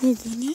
水ね。